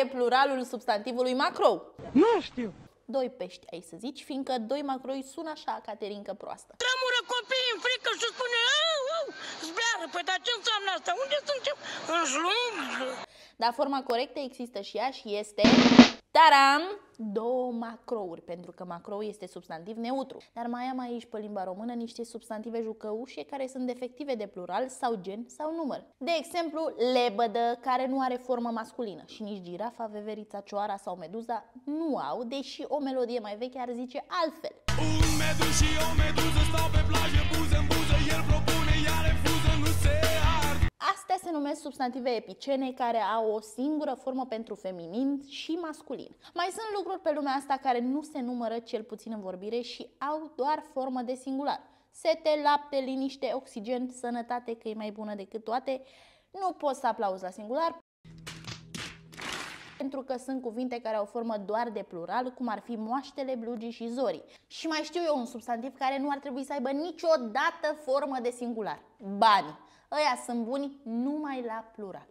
e pluralul substantivului macrou? Nu știu. Doi pești, ai să zici, fiindcă doi macroi sună așa, Caterinca proastă. Tremură copiii în frică și spune, au, au, zbeară, păi dar ce înseamnă asta? Unde sunt eu? În jlung? Dar forma corectă există și ea și este... Taram! Două macrouri, pentru că macrou este substantiv neutru. Dar mai am aici pe limba română niște substantive jucăușe care sunt defective de plural sau gen sau număr. De exemplu, lebădă, care nu are formă masculină și nici girafa, veverița, cioara sau meduza nu au, deși o melodie mai veche ar zice altfel. Un meduz și o meduză numesc substantive epicene care au o singură formă pentru feminin și masculin. Mai sunt lucruri pe lumea asta care nu se numără cel puțin în vorbire și au doar formă de singular. Sete, lapte, liniște, oxigen, sănătate, că e mai bună decât toate. Nu poți să aplauzi la singular pentru că sunt cuvinte care au formă doar de plural, cum ar fi moaștele, blugii și zorii. Și mai știu eu un substantiv care nu ar trebui să aibă niciodată formă de singular. Bani. Ăia sunt buni numai la plural.